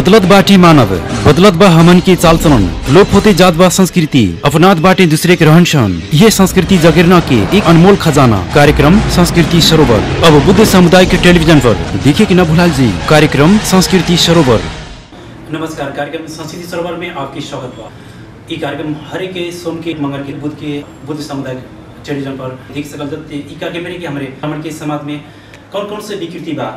बदलत बाटी मानव, बदलत बा हमन की चाल चलन लोप होते जात बा संस्कृति, अपनात बाटे दूसरे के रहन सहन। ये संस्कृति जगेरना के एक अनमोल खजाना। कार्यक्रम संस्कृति सरोवर। अब बुद्ध समुदाय के टेलीविज़न पर देखे कि न भुलाल जी, कार्यक्रम संस्कृति सरोवर। नमस्कार, कार्यक्रम संस्कृति सरोवर में आपकी स्वागत ई कार्यक्रम हर के, सोम के, मंगल के, बुद्ध के, बुद्ध समुदाय टेलीविज़न पर देख सकल कार्यक्रम हमारे हमन के समाज में कौन कौन से विकृति बा?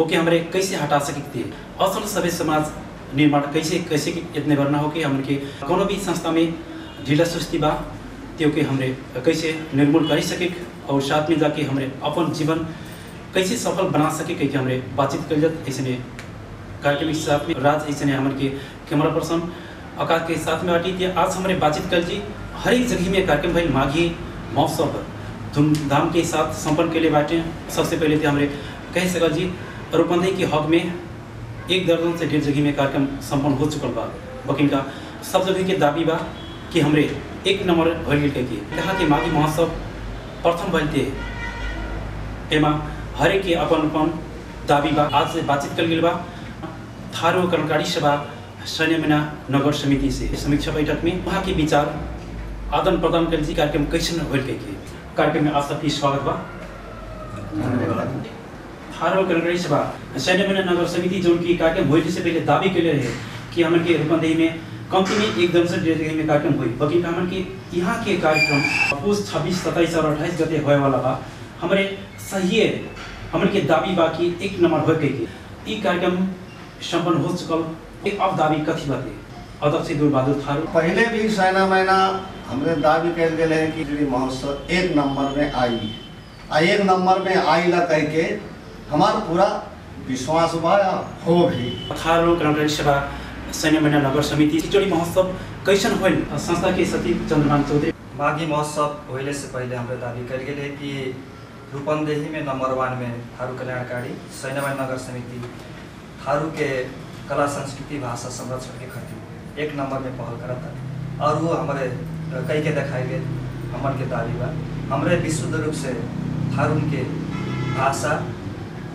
ओके हमारे कैसे हटा सकते असल सभ्य समाज निर्माण कैसे कैसे इतने भरना हो कि हमन के कोनो भी संस्था में ढीला सुस्ती बा, त्यो के हमरे कैसे निर्मूल कर सके और साथ में जाके हमरे अपन जीवन कैसे सफल बना सके कह के हमरे बातचीत कर जात। ऐसे कार्यक्रम के साथ में राज, ऐसे हमन के कैमरा पर्सन आकाश के साथ में थी। आज हमारे बातचीत कर जी, हर एक जगह में कार्यक्रम भाई माघी महोत्सव धूमधाम के साथ संपन्न के लिए बाटे सबसे पहले थे हमारे कह सकल जी रूपंदेही के हक में एक दर्जन से डेढ़ जगह में कार्यक्रम संपन्न हो चुकल बा। वकील का सब जगह के दाबी बा कि हमरे एक नंबर भर गेल के यहाँ के माघी महोत्सव प्रथम थे एमा हरेक के अपन अपन दाबी बा। आज से बातचीत कर गेल बा। थारो कर्मकारी सभा सैन्य मीना नगर समिति से। समीक्षा बैठक में वहाँ के विचार आदान प्रदान कर कार्यक्रम कैसे होल के के कार्यक्रम में आप सबकी स्वागत बा। थारो कर्मकारी सभा, सैन्य मीना नगर समिति जो की कार्यक्रम होने से पहले दावी के लिए रहे कि हमन के रूपंदेही में कंपनी एकदम से डेढ़ में कार्यक्रम हुई। बल्कि हमन के यहाँ के कार्यक्रम पुष छब्बीस, सत्ताईस और अट्ठाईस गते होए वाला बा हमारे सही हमन के दावी बा कि एक नंबर हो गई ई कार्यक्रम संपन्न हो चुकल एक अब दावी कथी बाते अध्यक्ष दूर बहादुर थारू। पहले भी सैना महीना हमने दावी कल गए हैं कि महोत्सव एक नंबर में आई। आ एक नंबर में आई ला कह के हमारा पूरा विश्वास हो भी। थारू कर्मचारी सभा सैन्य महिना नगर समिति खिचड़ी महोत्सव कैसन होल संस्था के सचिव चंद्रमान चौधरी। माघी महोत्सव होइले से पहले हाम्रो दावी कल गेल है कि रूपंदेही में नंबर वन में थारू कल्याणकारी सैन्यवान नगर समिति थारू के कला संस्कृति भाषा संरक्षण के खातिर एक नंबर में पहल करता और वो हमारे कई के दिखाई गए हमन के दावी बा। हमरे विशुद्ध रूप से थारून के भाषा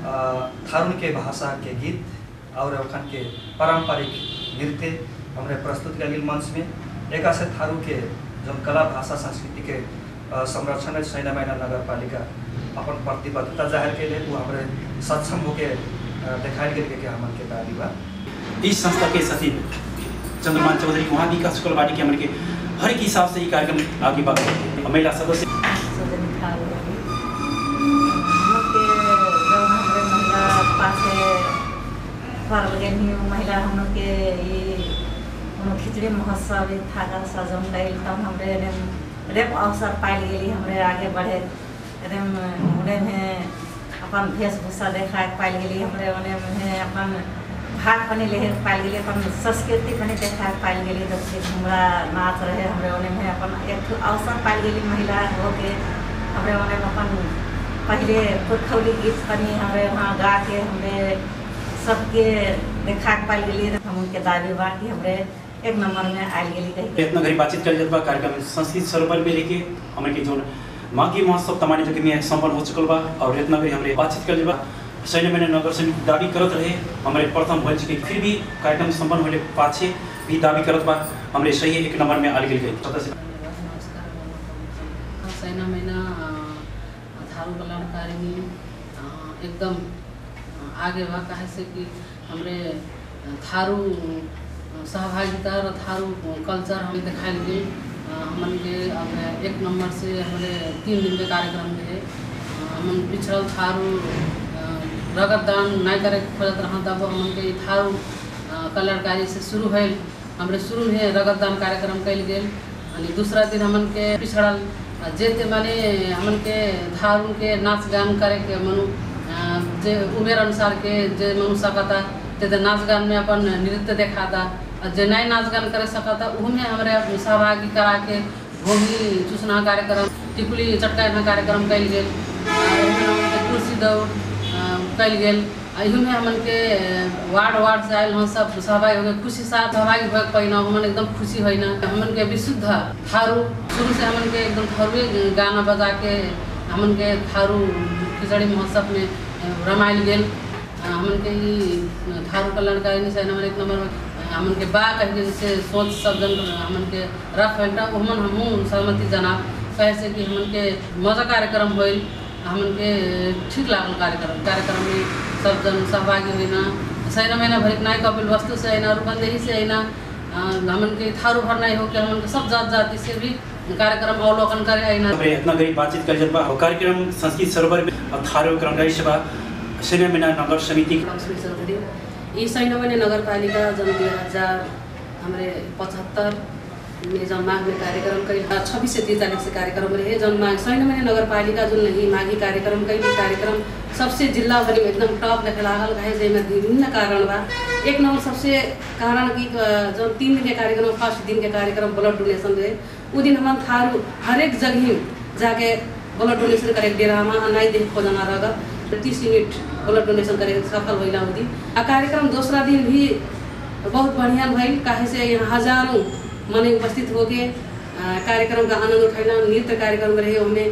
थारून के भाषा के गीत और अखन के पारंपरिक नृत्य हमरे प्रस्तुत कल मंच में एक से थारू के जो कला भाषा संस्कृति के संरक्षण में सैन्य महिना नगर पालिका अपन प्रतिबद्धता ज़ाहिर के लिए वो हमारे सक्षम होके देखायल गेल के हमन के दावी बा इस संस्था के सचिव चंद्रमान चौधरी वहाँ भी चुकल बाटी के हमन के हर एक हिसाब से ये कार्यक्रम आगे बढ़ महिला सदस्य सजन खाल हमके जब हमरे महिला पासे पर्व गेनी महिला हम लोग के खिचड़ी महोत्सव थाका सजन गई तब हमरे रेप अवसर पाइल गेली हमरे आगे बढ़े। एकदम में अपन वेशभूषा देखा पाइल गेली, हमरे उन्हें अपन भाग पनि लेकर पाइल गेली, अपन संस्कृति पनि देखा पाइल गेली जैसे घुमरा नाच रहे, हमरे अपन एक अवसर पाइल गेली महिला होके। हमरे उन्हें अपन पहले पुरखौली गीत पनि हमरे वहाँ गा के हमरे सबके देखा के पाइल गेली हम उनके दावी बा कि हमरे एक नंबर में आयल गेली रही इतना घड़ी बातचीत कर बा कार्यक्रम संस्कृत सरोवर में लेके हमन के जो माघी महोत्सव तमानी जगह में संपन्न हो चुकल बा और इतना घड़ी हमरे बातचीत कर बा सैन्य मैंने नगर समिति दावी करत रहे हमारे प्रथम हो चुके फिर भी कार्यक्रम संपन्न होने पाछे भी दावी करत बा हमरे सही एक नंबर में आल गेल गई सदस्य नमस्कार। सैना महिना थारू कल्याणकारिणी अ, एकदम आगे बा काहे से कि हमरे थारू सहभागिता र थारू कल्चर हमें गेल अ, हमन के अब एक नंबर से हमारे तीन दिन के कार्यक्रम अ, हमन पिछड़ल थारू रगत दान नहीं करे के खोजत रहा तब हमन के थारू कल्याणकारी से शुरू भइल हमरे शुरू में रगत दान कार्यक्रम कल अनि दूसरा दिन हमन के पिछड़ल जे माने हमन के थारू के नाच गान करे के मनु जे उमेर अनुसार के जे मनु सकता ते नाच गान में अपन नृत्य देखाता जे नहीं नाच गान करे सकता, उहू में हमरे सहभागी करा के भोगी चूसना कार्यक्रम, टिकुली चटकाना कार्यक्रम कल के कुर्सी दौड़ कल आ में हमन के वार्ड वार्ड से आयल हम सब सहभागी हो गए खुशी साथ सहभागी हो पहिना हमन एकदम खुशी होइन। हमन के विशुद्ध थारू, शुरू से हमन के एकदम थारूए गाना बजा के हमन के थारू खिचड़ी महोत्सव में रमायल गेल। हमन के ही थारू कल्याणकारी निशान नंबर एक नंबर हमन के बा कह के सोच सब जन हमन के रख बेटा हमन हमू सहमति जना कहे से कि हमन के मज़ा कार्यक्रम होइल हमन के ठीक लागल कार्यक्रम। कार्यक्रम में सब जन सहभागी होइना। सैना महीना भर नाई कपिल वस्तु से अना रूपंदेही से आइना। अ, हमन के थारू भर नहीं हो के हमन के सब जात जाति से भी कार्यक्रम अवलोकन करे हमारे इतना गरीब बातचीत कर जब कार्यक्रम संस्कृत सरोवर में थारो कर्मचारी सभा शनि मीना नगर समिति। ये सैनमनी नगर पालिका जन दुई हजार हमारे पचहत्तर में जन माघ में कार्यक्रम कई छब्बीस से कार्यक्रम रहे जन माघ सैनमनी नगर पालिका जो नहीं माघी कार्यक्रम भी कार्यक्रम सबसे जिला भर में एकदम टॉप लेके लागल रहे जैमे विभिन्न कारण बा। एक नंबर सबसे कारण की जब तीन दिन के कार्यक्रम फर्स्ट दिन के कार्यक्रम ब्लड डोनेशन रहे उ दिन हम थारू हरेक जगह जाके ब्लड डोनेशन करे डेरामा आ नहीं देख खोजना रह यूनिट ब्लड डोनेशन करे सफल दिन आ कार्यक्रम दूसरा दिन भी बहुत बढ़िया भइल। काहे से यहाँ हजारों मने उपस्थित होके कार्यक्रम का आनंद उठैला नृत्य कार्यक्रम रहे। ओमे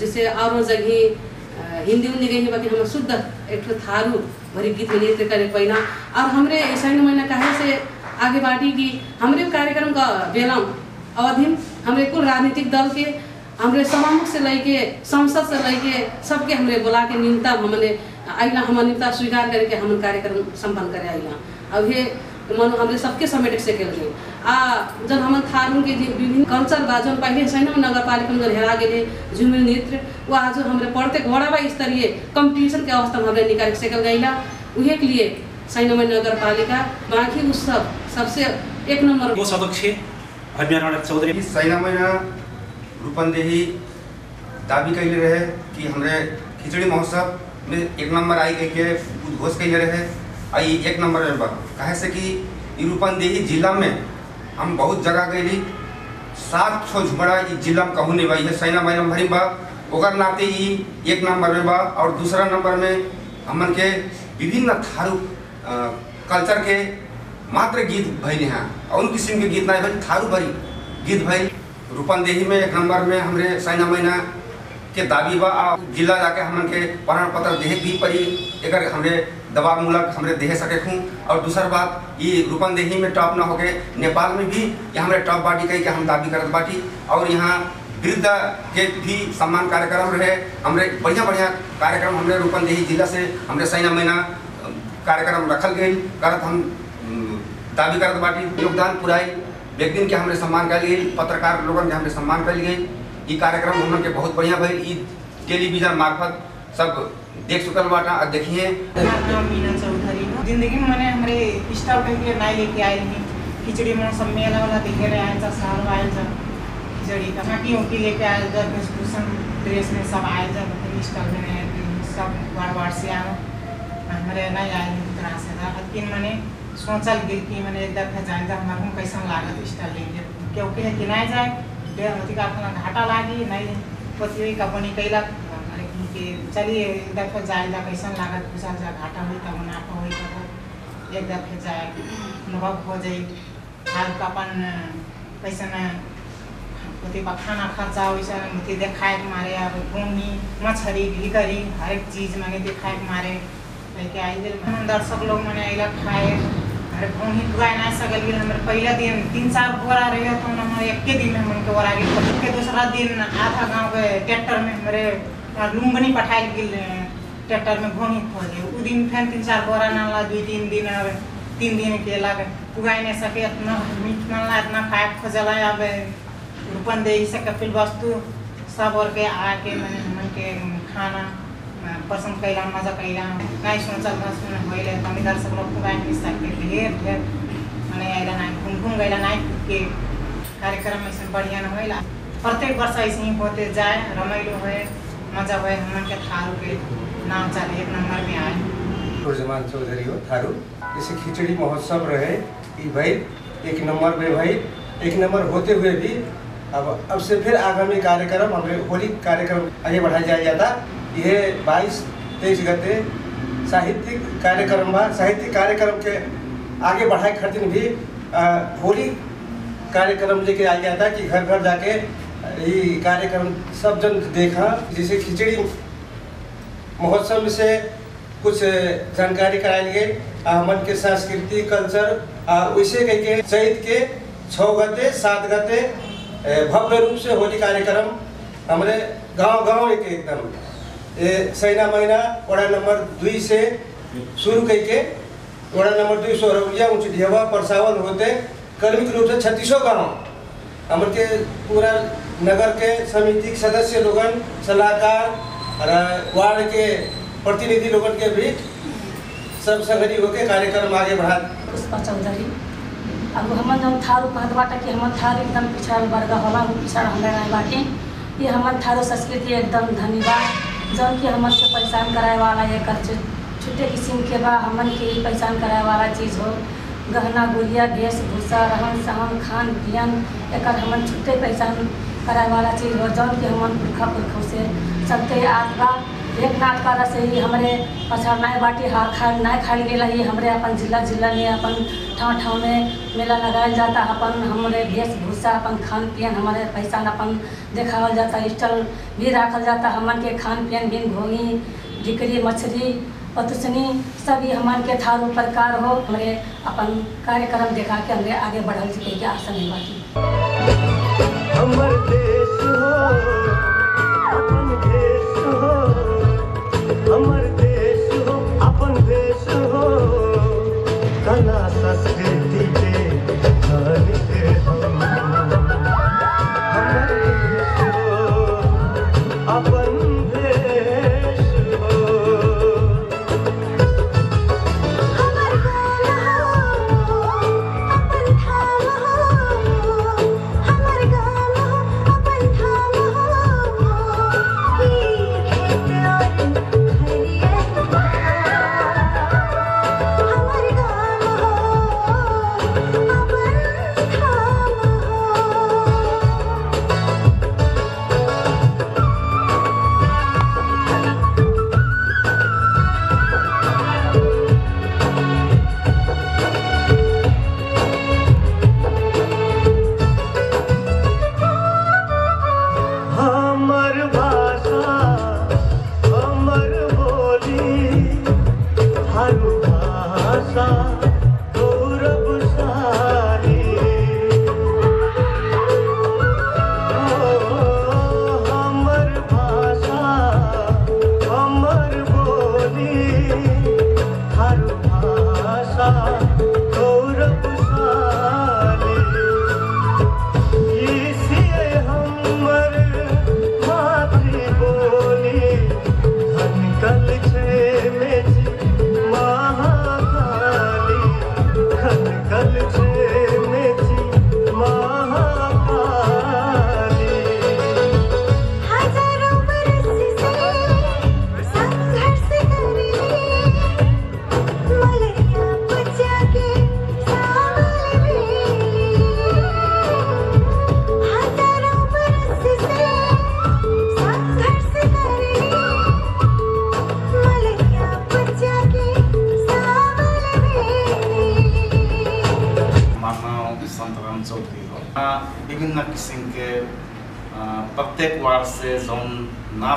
जैसे औरों जगह हिंदी उन्दी गई बाकी हम शुद्ध एक थारू भरी गीत नृत्य करे पैना और हमरे ईसाई महीना काहे से आगे बाटी की हमरे कार्यक्रम का बेलम अवधि हमरे कुल राजनीतिक दल के हमरे सभामुख से लेके संसद से लेके सबके हमरे बुला के न्यूनतम हमने आइला हम न्यूनता स्वीकार करके हम कार्यक्रम संपन्न करे आइला अब ये मानो हमरे सबके समेट से के आ जब हम थारू के जे विभिन्न कल्चर बा जन पहले सैन नगर पालिका में जन हेरा गेले झुमिर नृत्य वो आज हमरे पढ़ते घोड़ा स्तरीय कंपटीशन के अवस्था में हमरे निकाल सकल गईला उहे के लिए सैनमय नगर पालिका माघी उत्सव सबसे एक नंबर। को सदस्य अभियान चौधरी। इस सैना महीना रूपंदेही दावी कैले रहे कि हमारे खिचड़ी महोत्सव में एक नंबर आई के के उद्घोष कैले रहे। आ ई एक नंबर में बा। काहे से कि रूपंदेही जिला में हम बहुत जगह गईली सात छो झुमरा जिला में कहूँ नहीं बा। सैना महीना भरी बा। नाते ई एक नंबर में बा और दूसरा नंबर में हमन के विभिन्न थारू कल्चर के मात्र गीत भइल हैं। और किस्म के गीत नहीं भइल, थारू भरी गीत भइल। रूपंदेही में एक नंबर में हमरे सैना महीना के दावी बा जिला जाके हमन के प्रमाण पत्र देहे भी पड़ी। एक हमरे दबाव मूलक हमरे देहे सके खूँ और दूसर बात ये रूपंदेही में टॉप ना होके नेपाल में भी ये हमरे टॉप बाटी कही के हम दावी करत बाटी। और यहाँ वृद्ध के भी सम्मान कार्यक्रम रहे। हमरे बढ़िया बढ़िया कार्यक्रम हमरे रूपंदेही जिला से हमरे सैना महीना कार्यक्रम रखल गई करत हम दावी करत बाटी। योगदान पुराई। व्यक्तिन के हमरे सम्मान कल गई पत्रकार लोगन के हमरे सम्मान कल गई ई कार्यक्रम हमन के बहुत बढ़िया भइल। ई टेलीविज़न मार्फत सब देख चुकल बाटा और देखिए ज़िंदगी में मैंने हमारे स्टॉल करके नाई लेके आए हैं खिचड़ी में सब मेला वाला देखे रहे, आए शहर आए जब खिचड़ी का बाकी उनकी लेके आए जब वेशभूषण ड्रेस में सब आए जब स्टॉल में सब वार्ड वार्ड से आए। हमारे नहीं आए तरह से था। लेकिन मैंने सोचल गिर कि मैंने एक दफ़ा जाए जब हमारे कैसा लागत स्टॉल लेंगे। क्योंकि है कि नहीं जाए? डेढ़ अथी का अपना घाटा लागी? नहीं। पति का बनी कैलक कि चलिए एक दफे जाए जा कैसन लागत पूछल जा घाटा हुई तब मुनाफा हुई तब एक दफे जाए। अनुभव हो जाए। हाल का अपन कैसन कति बा खाना खर्चा वैसा अथी देखाए के मारे अब घूमी मछली भिगरी, हर एक चीज़ माने देखाए के मारे। लेके आई दर्शक लोग मैंने अइला खाए। अरे भूमि पुगाए ना सकल गेल हमर पहला दिन, तीन चार बोरा रहे तो हम एक दिन में हमन के ओरा गेल के दूसरा दिन आधा गाँव के ट्रैक्टर में हमरे लुम्बनी पठाइल गेल ट्रैक्टर में भूमि खोजे उ दिन फिर तीन चार बोरा नाला दू तीन दिन अब तीन दिन के लग। पुगाए नहीं सके, इतना मीट मानला इतना खाए खोजला अब रूपन दे से कपिल वस्तु, सब और के आके मैंने हमन के खाना पसंद कैला मज़ा कैला नहीं सोचल था सुन हम इधर सब लोग पुगाए नहीं सके ढेर ढेर मैंने आइला नहीं घूम घूम गइला नहीं के कार्यक्रम ऐसे बढ़िया न होइला प्रत्येक वर्ष ऐसे ही होते जाए रमैलो होए मज़ा होए हमन के थारू के नाम चले, एक नंबर में आए रोजमान चौधरी हो, थारू. जैसे खिचड़ी महोत्सव रहे, ई भइल एक नंबर में भइल एक नंबर होते हुए भी, अब अब से फिर आगामी कार्यक्रम, हमारे होली कार्यक्रम आगे बढ़ाया जाया यह बाईस तेईस गते साहित्यिक कार्यक्रम बा। साहित्यिक कार्यक्रम के आगे बढ़ाए खातिर भी होली कार्यक्रम लेके आ गया था कि घर घर जाके ये कार्यक्रम सब जन देखा। जैसे खिचड़ी महोत्सव से कुछ जानकारी करायल गेल आ हमन के संस्कृति, कल्चर वैसे कह के चैत के छः गते, सात गते भव्य रूप से होली कार्यक्रम हमारे गाँव गाँव एक एकदम ये सैना महीना वड़ा नंबर दुई से शुरू करके वड़ा नंबर दुई सोहरौलिया ऊँचढियावा परसावन होते, कर्मिक रूप से छत्तीसों गाँव हमर के पूरा नगर के समिति के सदस्य लोगन, सलाहकार और वार्ड के प्रतिनिधि लोगन के भी सब संगठित होकर कार्यक्रम आगे बढ़ा। पुष्पा चौधरी, अब हमन जौन थारू कहत बाटे कि हमन थारू एकदम पिछड़ल वर्ग होला पिछड़ हमरा बाटे। ये हमन थारू संस्कृति एकदम धनी बा। जौन कि हमन से कराए वाला ये कर छुट्टे किस्म के बा, हमन के ही पहचान कराए वाला चीज़ हो। गहना, गुड़िया वेशभूषा रहन सहन, खान पियन एक हमन छुट्टे पहचान कराए वाला चीज़ हो। जौन कि हमन पुरखा पुरखों से। सबके आज बा एक नाथ का से ही हमरे पछाड़ नाय बाटी हार खाए नाय खाल ही हमरे अपन जिला जिला में अपन ठाव ठाव में मेला लगाया जाता। अपन हमरे वेशभूषा अपन खान पियन हमारे पहचान अपन देखावल जाता। स्टल भी रखल जाता। हमन के खान पियन, बिन घोगी ढिकरी मछली पतुसनी सभी हमन के थारू प्रकार हो। हमरे अपन कार्यक्रम देखा के हमरे आगे बढ़ल के बाकी। हमर हो। हमर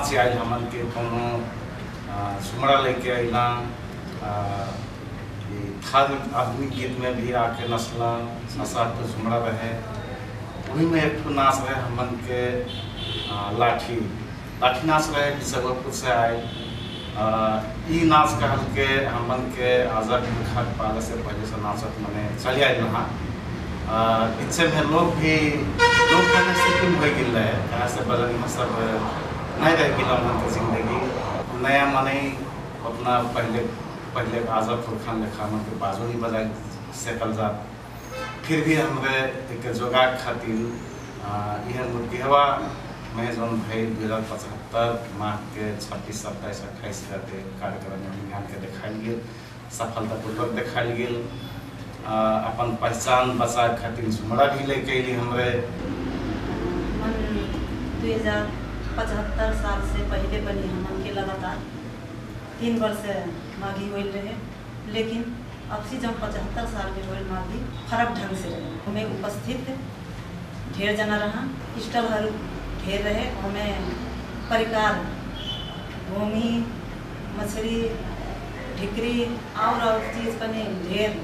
नाच आयल हमन के कोनो आ, झुमरा लेके अइला आ, ई थार आधुनिक गीत में भी आके नसला साथ तो झुमरा रहे। वही में एक ठो नाच रहे हमन के लाठी। लाठी नाच रहे बिसगरपुर से आए। ई नाच कहल के हमन के आज़ाद खाक पाले से पहले से नाचत मने चली आयल रहा इच्छे में लोग भी लोग कहने से कम हो रहे कहाँ से बदल सब नहीं रह गई हमन के ज़िंदगी नया मने अपना पहले पहले आज़ाद खान लेखा मन के बाजू ही बजाय सकल जा। फिर भी हमरे एक जोगाड़ खातिर यह मुर्गिहवा में जौन भई दू हज़ार पचहत्तर माह के छब्बीस सत्ताईस अट्ठाईस गते कार्यक्रम में के देखायल गेल सफलतापूर्वक गेल आ, अपन पहचान बचाए खातिर झुमरा भी लेके अयली हमरे। मन पचहत्तर साल से पहले बनी हमन के लगातार। तीन वर्ष माघी होल रहे, लेकिन अब से जब पचहत्तर साल के होल माघी फरक ढंग से रहे। हमें उपस्थित ढेर जना रहा स्टल हर ढेर रहे, हमें परिकार, भूमि, मछली ठिकरी और और चीज़ कनी ढेर।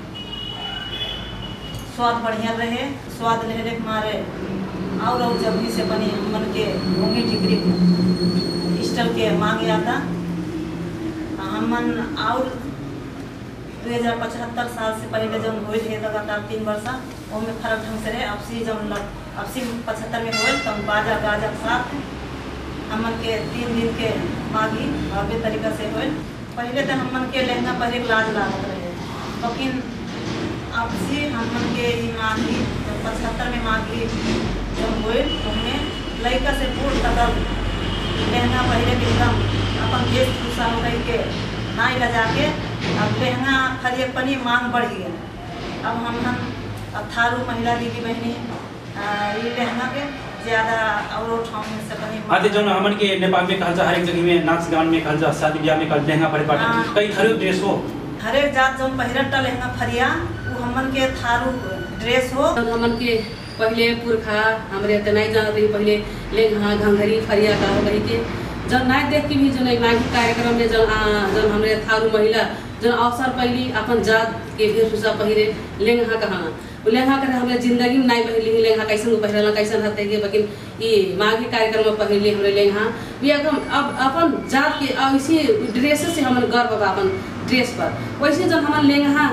स्वाद बढ़िया रहे, स्वाद लेने मारे। और और जब से बनी मन के घूँगी ठिकरी स्टल के मांग आता। हमन और दू हज़ार पचहत्तर साल से पहले जब हो लगातार तीन वर्ष, ओमे फ़र्क ढंग से रहे। अब सी जब अब सी पचहत्तर में हो तो बाजा गाजा साथ हमन के तीन दिन के मागी, भव्य तरीका से हो पहले तो हमन के लहंगा पहले लाज लागत रहे। लेकिन अब से हमन के मागी पचहत्तर में मागी जब हो उसमें लड़का से बूढ़ तक लहंगा पहले के एकदम अपन वेशभूषा हो गई के नाई लजा के अब लहंगा खरीद पनी मांग बढ़ गया। अब हम हम अब थारू महिला दीदी बहनी ये लहंगा के ज़्यादा और ठाव में से बनी आते जो ना हमन के नेपाल में कहल जा हर एक जगह में नाच गान में कहल जा शादी ब्याह में कहल लहंगा पड़े पाटे। कई थारू ड्रेस हो। हर एक जात जौन पहिरत लहंगा फरिया वो हमन के थारू ड्रेस हो। हमन के पहले पुरखा हमरे त नहीं जानत रही पहले लेंगा घंघरी फरिया का रही के जब नहीं देख भी जन माघी कार्यक्रम में जन जन हमरे थारू महिला जन अवसर पहली अपन जात के पहिरे लेंगा कहाँ? लेंगा करे हमरे जिंदगी में नहीं पहली कैसन पहिरला कैसन रहते के लेकिन ये माघी कार्यक्रम में पहले हमरे एकदम अब अपन जात के इसी ड्रेस से गर्व बा अपन ड्रेस पर। वैसे जब हमन लेंगा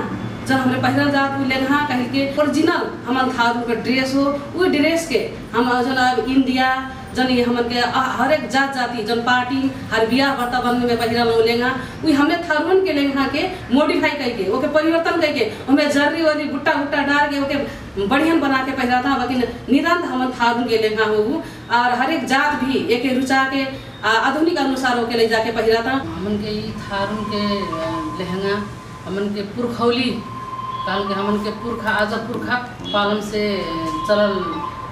जब हमरे पहिरल जात लेंगा कहीं के ओरिजिनल हमन थारू के ड्रेस हो उ ड्रेस के हम जन इंडिया जन ये हमन के हर एक जात जाति, जन पार्टी, हर बियाह वातावरण में पहिरल हो लेंगा उ हमने थारून के लेंगा के मॉडिफाई करके ओके परिवर्तन करके हमें जर्री वरी बुट्टा बुट्टा डाल के ओके बढ़िया बना के पहिरा था, लेकिन निरंत हमन थारून के लेंगा हो। और हर एक जात भी एक रुचा के आधुनिक अनुसार होके ले जाके पहिरा था हमन के थारून के लहंगा हमन के पुरखौली काल के हमन के पुरखा आज पुरखा पालन से चलल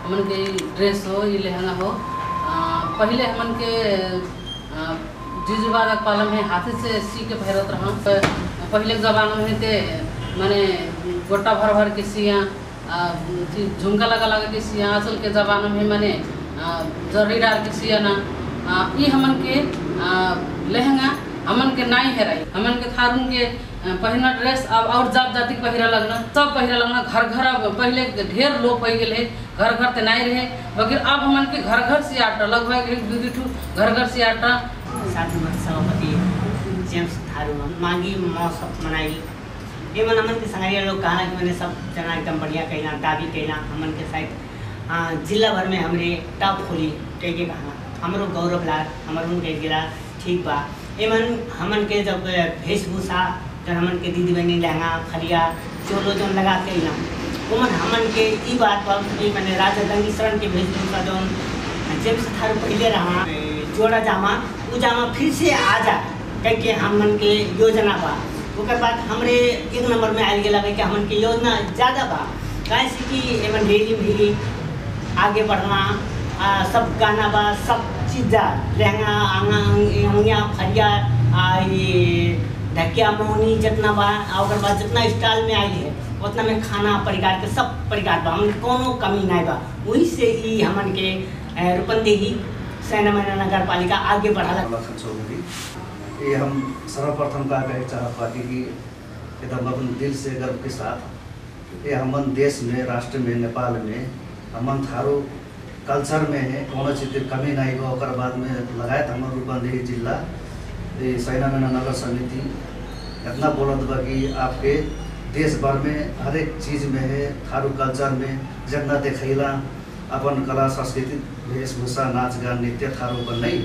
हमन के ड्रेस हो ई लहंगा हो पहले हमन के जीजुबा का पालन है हाथे से सी के भरत रहा पहले के जमाना में ते माने गोटा भर भर के सिया झुमका लगा लगा के सिया आंचल के जमाना में माने आ, जर्री डाल के सिया ना। ई हमन के लहंगा हमन के नाई हेराई। हमन के थारून के पहिना ड्रेस अब और जात जाति के पहिरा लगना। सब पहिरा लगना। घर घर अब पहले ढेर लोग पह गए घर घर ते नहीं रहे। लेकिन अब हमन के घर घर से आटा एक दू दू घर घर से आटा। नंबर सभापति जेम्स थारू मागी महोत्सव मनाई। एमन हमन के संगरिया लोग कहा कि मैंने सब जना एकदम बढ़िया कैला दाबी कैला हमन के हाँ, जिला भर में हमरे टॉप खोली कह कहा हमरो गौरव लाल हमरो कह गिरा ठीक बा। एमन हमन के जब वेशभूषा जब हमन के दीदी बहनी लहंगा फरिया चोलो जो लगा के अइला उमन हमन के ई बात बा कि मैंने राजा दंगी शरण के वेशभूषा जौन जेम्स थारू पहले रहा जोड़ा जामा उ जामा फिर से आ जा कह हमन के योजना बा। ओकर बाद हमरे एक नंबर में आयल गेला कि हमन के योजना ज़्यादा बा। काहे से कि एमन डेली भी आगे बढ़ना आ, सब गाना बा सब चीज़ जा। लहंगा आंगा अंगिया फरिया आ ये ढकिया मौनी जितना बा ओकर बाद जितना स्टाइल में आई है उतना में खाना परिकार के सब परिकार बा। हमन कोनो कमी नहीं बा। वही से ही हमन के ए, रूपंदेही सैना मैना नगर पालिका आगे बढ़ाला। ये हम सर्वप्रथम का कहे चाहत बाटी कि एकदम अपन दिल से गर्व के साथ ये हमन देश में राष्ट्र में नेपाल में हमन थारो कल्चर में है कोनो चीज़ कमी नहीं हो बाद में लगायत हमर रूपंदेही जिला सैना मैना नगर समिति इतना बोलत बा कि आपके देश भर में हर एक चीज़ में है, थारू कल्चर में जितना देखैला अपन कला, संस्कृति वेशभूषा नाच गान, नृत्य, थारू नहीं,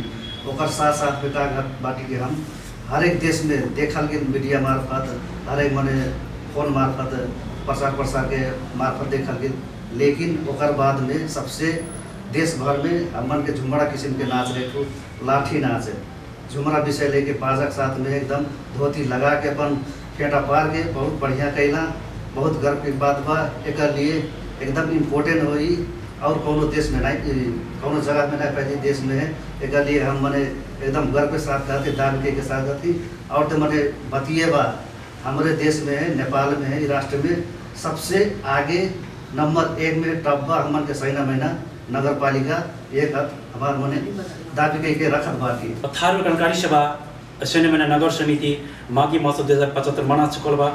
ओकर साथ साथ बेटा बाटी के हम हर एक देश में देखल गेल मीडिया मार्फत, हर एक मने फ़ोन मार्फत प्रसार प्रसार के मार्फत देखल गेल। लेकिन ओकर बाद में सबसे देश भर में हमन के झुमरा किस्म के नाच रहे लाठी नाच है। झुमरा विषय लेके बाजक साथ में एकदम धोती लगा के अपन फेंटा पार के बहुत बढ़िया कैला। बहुत गर्व की बात बा। एक लिए एकदम इम्पोर्टेंट होई। और कोनो देश में नहीं कोनो जगह में नहीं पहले देश में है। एक लिए हम मने एकदम गर्व के साथ कहते दान के, साथ कहती और तो मने बतिए बा हमारे देश में है नेपाल में है राष्ट्र में सबसे आगे नंबर एक में टॉप बा हमन के सैना महीना नगर पालिका एक हमार मने दाबी कह के रखत बाकी थारू कनकारी सभा सैन्य मैंने नगर समिति माघी महोत्सव दो हज़ार पचहत्तर मना चुकल बा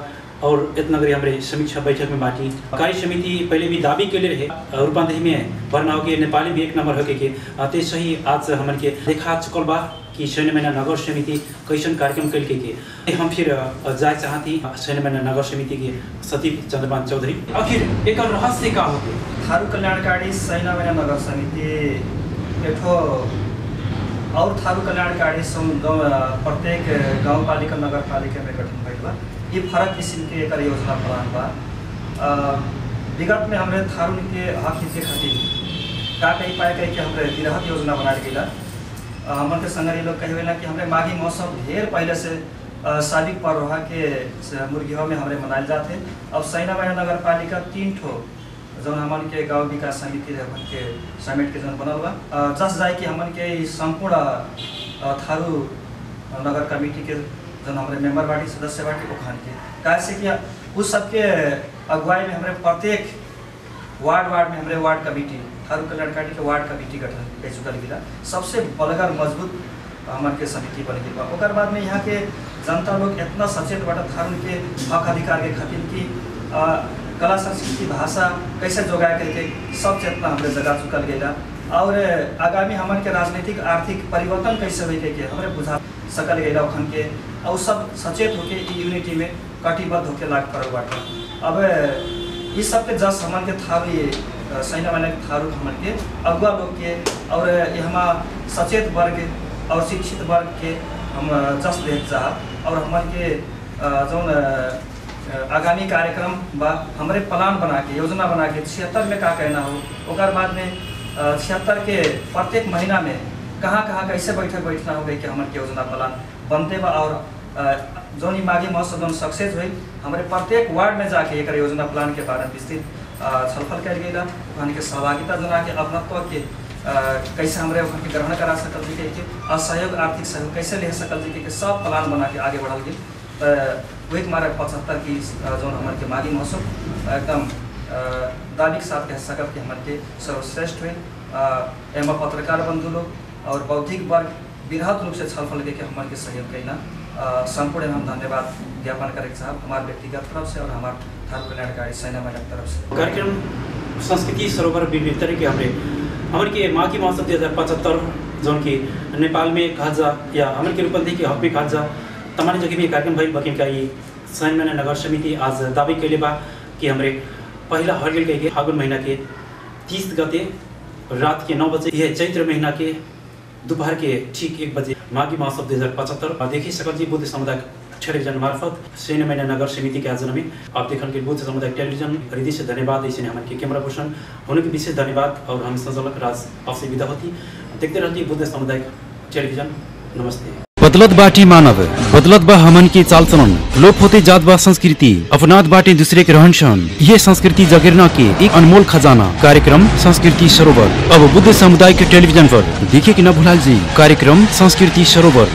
और इतना गरी हमारे समीक्षा बैठक में बाटी। कार्य समिति पहले भी दावी के लिए रहे रूपांतरी में भरना हो के नेपाली भी एक नंबर हो के के ते सही आज हमन के देखा चुकल बा कि सैन्य मैंने नगर समिति कैसन कार्यक्रम कल के। के हम फिर जाए चाहती सैन्य मैंने नगर समिति के सचिव चंद्रमान चौधरी। आखिर एक रहस्य का होते? थारू कल्याणकारी सैना मैना नगर समिति और थारू कल्याणकारी सम गाउँ प्रत्येक नगर पालिका में गठन भइल बा। ये फरक किसिम के एक योजना प्लान बा। विगत में हमरे थारू के हक के खातिर का कही पाए कही कि हमरे विरहत योजना बनाए गई हमन के संगरी लोग कहे ना कि हमरे माघी महोत्सव ढेर पहले से अ, सालिक पर्व के से मुर्गियों में हमरे मनाइल जाते अब सैना नगर पालिका तीन ठो जौन हमन के गाँव विकास समिति हमन के समेट के जौन बनल बा जस जाए कि हमन के संपूर्ण थारू नगर कमेटी के जौन हमारे मेंबर बाटी, सदस्य बाटी ओखान के काहे कि उस सबके अगुवाई में हमारे प्रत्येक वार्ड वार्ड में हमारे वार्ड कमेटी, थारू कल्याणकारी के वार्ड कमेटी गठन कर चुकल गिला। सबसे बलगर मज़बूत हमन के समिति बन गई बा। बाद में यहाँ के जनता लोग इतना सचेत बाटा थारू के हक अधिकार के खातिर कि कला, संस्कृति, भाषा कैसे जोगाए करके सब चेतना हमारे जगा चुकल गया और आगामी हमन के राजनीतिक, आर्थिक परिवर्तन कैसे हो के हमारे बुझा सकल गया अखन के। और सब सचेत होके यूनिटी में कटिबद्ध होके लाग पड़ल बाटे। अब इस सब के जस हमन के थारू ये सैन्य वाला थारू हमन के, अगुआ लोग के, और ये हमा सचेत वर्ग और शिक्षित वर्ग के हम जस देख जा और हमन के जौन आगामी कार्यक्रम बा, हमारे प्लान बना के, योजना बना के छिहत्तर में का कहना हो, ओकर बाद में छिहत्तर के प्रत्येक महीना में कहाँ कहाँ कैसे बैठक बैठना हो कि हमारे योजना प्लान बनते बा और जौन माघी महोत्सव सक्सेस हुई, हमारे प्रत्येक वार्ड में जाके एक योजना प्लान के बारे में विस्तृत छलफल कल गई वहाँ के सहभागिता जना के अपनत्व के कैसे हमारे वहाँ के ग्रहण करा सकल जी के असहयोग, आर्थिक सहयोग कैसे ले सकल जी के सब प्लान बना के आगे बढ़ल गई वही हमारे पचहत्तर की अ, जौन हमारे माघी महोत्सव एकदम अ, दावी के साथ कह सकब कि हमारे सर्वश्रेष्ठ हुई अ, एमा पत्रकार बंधु लोग और बौद्धिक वर्ग बृहद रूप से छलफल के हमारे सहयोग कैला संपूर्ण हम धन्यवाद ज्ञापन करे साहब हमारे व्यक्तिगत तरफ़ से और हमारे थारू कल्याणकारी सेना मैडम तरफ़ से। कार्यक्रम संस्कृति सरोवर तरह के हमरे हमर के की महोत्सव दो हज़ार पचहत्तर जौन की नेपाल में कहा जा या हमर रूपंदी के हक में कहा भइल बकिन का ये सैन मैंने नगर समिति आज दावी कैले बा कि हमरे पहला हरगिल के फागुन महीना के तीस गते रात के नौ बजे यह चैत्र महीना के दोपहर के ठीक एक बजे माघी महोत्सव दो हज़ार पचहत्तर देखी सकल जी बुद्ध समुदाय टेलीविज़न मार्फत सैन्य मैंने नगर समिति के आयोजन में आप देखन के बुद्ध समुदाय टेलीविज़न हृदय से धन्यवाद ऐसे हमारे के कैमरा पर्सन होने के विशेष धन्यवाद और हम संचालक राज आपसे विदा होती देखते रहिए बुद्ध समुदाय टेलीविज़न नमस्ते बदलत बाटी मानव बदलत बा हमन की चाल चलन लोप होते जात बा संस्कृति अपनात बाटे दूसरे के रहन सहन ये संस्कृति जगेरना के एक अनमोल खजाना। कार्यक्रम संस्कृति सरोवर। अब बुद्ध समुदाय के टेलीविजन पर। देखिए कि न भुलाल जी कार्यक्रम संस्कृति सरोवर।